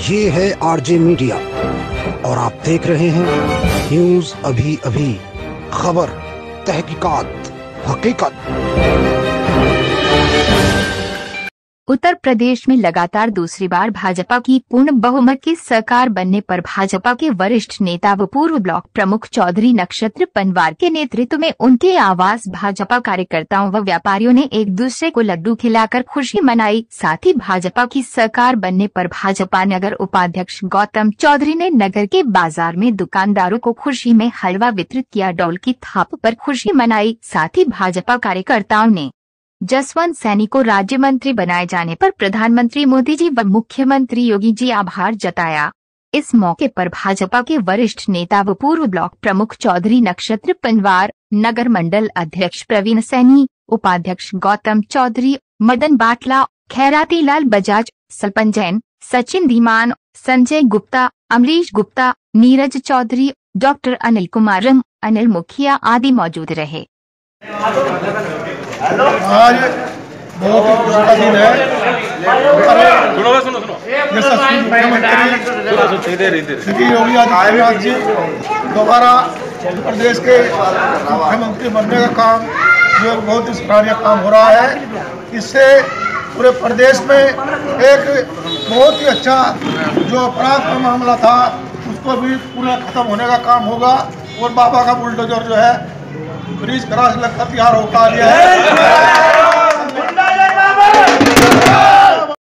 ये है RJ media. और आप देख रहे हैं न्यूज़ अभी अभी खबर, तहकीकात, हकीकत। उत्तर प्रदेश में लगातार दूसरी बार भाजपा की पूर्ण बहुमत की सरकार बनने पर भाजपा के वरिष्ठ नेता व पूर्व ब्लॉक प्रमुख चौधरी नक्षत्र पनवार के नेतृत्व में उनके आवास भाजपा कार्यकर्ताओं व व्यापारियों ने एक दूसरे को लड्डू खिलाकर खुशी मनाई। साथ ही भाजपा की सरकार बनने पर भाजपा नगर उपाध्यक्ष गौतम चौधरी ने नगर के बाज़ार में दुकानदारों को खुशी में हलवा वितरित किया। डॉल की थाप पर खुशी मनाई। साथ ही भाजपा कार्यकर्ताओं ने जसवंत सैनी को राज्य मंत्री बनाए जाने पर प्रधानमंत्री मोदी जी व मुख्यमंत्री योगी जी आभार जताया। इस मौके पर भाजपा के वरिष्ठ नेता व पूर्व ब्लॉक प्रमुख चौधरी नक्षत्र पनवार, नगर मंडल अध्यक्ष प्रवीण सैनी, उपाध्यक्ष गौतम चौधरी, मदन बाटला, खैराती लाल बजाज सलपन जैन, सचिन धीमान, संजय गुप्ता, अमरीश गुप्ता, नीरज चौधरी, डॉक्टर अनिल कुमार अनिल मुखिया आदि मौजूद रहे। आज बहुत ही खुशी का दिन है। सुनो सुनो सुनो। मुख्यमंत्री श्री योगी आदित्यनाथ जी दोबारा उत्तर प्रदेश के मुख्यमंत्री बनने का काम जो बहुत ही सराहनीय काम हो रहा है। इससे पूरे प्रदेश में एक बहुत ही अच्छा जो अपराध का मामला था उसको भी पूरा खत्म होने का काम होगा। और बाबा का बुलडोजर जो है ब्रिज क्रॉस लगकर तैयार होकर आ गया है।